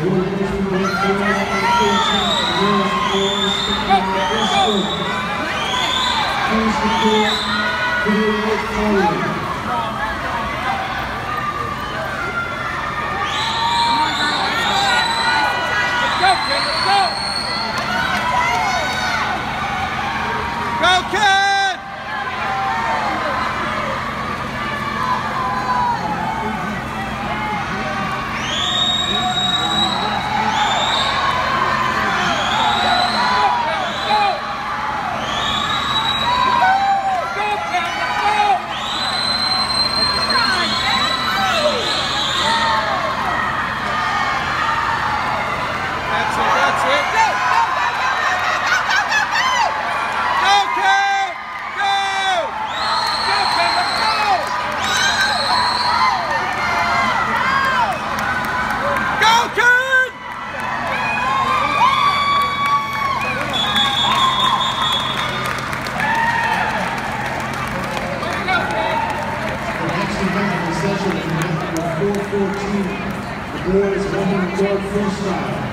Thank you. In number 414. The boys 100 freestyle.